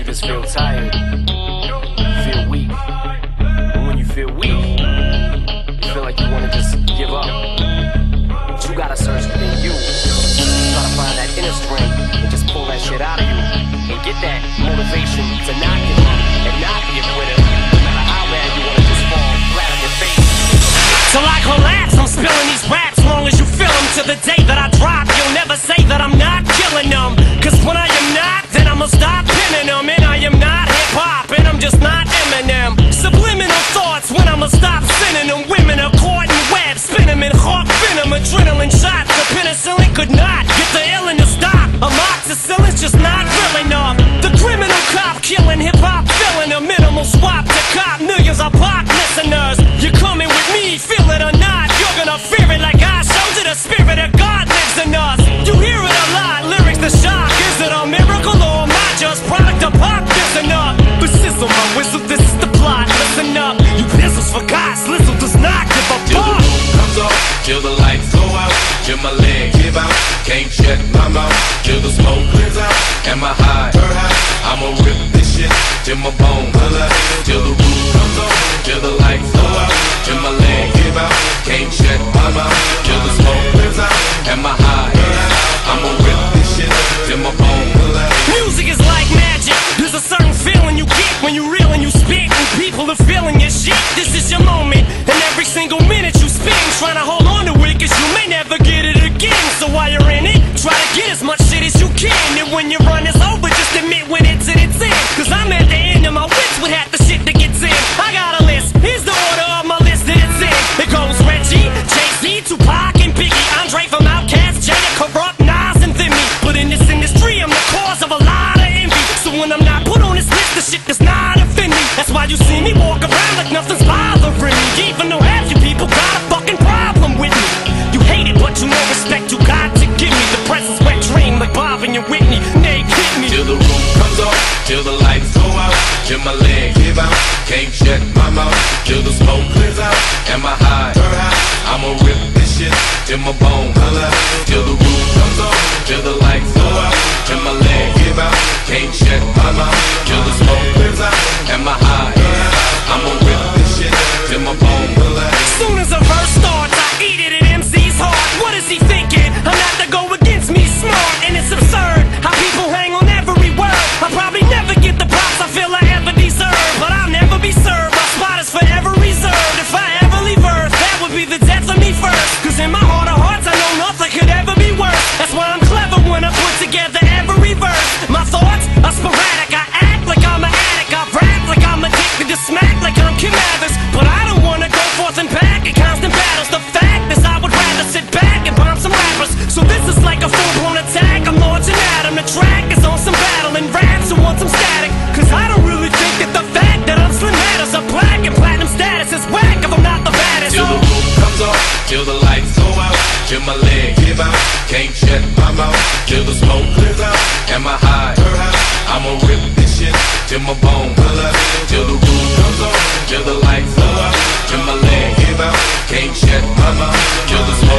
you just feel tired, feel weak. And when you feel weak, you feel like you wanna just give up. But you gotta search within you. Try to find that inner strength and just pull that shit out of you. And get that motivation to not give up and not give with it. No matter how bad you wanna just fall flat on your face. So like collapse, I'm spilling these listen up. You pistols for cops, Lizzo does not give a fuck. Till the roof comes off, till the lights go out, till my leg give out, can't shut my mouth, till the When you reel and you speak and people are feeling your shit, this is your moment. And every single minute you spend trying to hold on to it, cause you may never get it again. So while you're in it, try to get as much shit as you can. And when you run as till the smoke clears out. and I high? I'ma rip this shit. Till my bone till the roof comes on, till the lights up, till my leg give out. Can't shut my mouth till the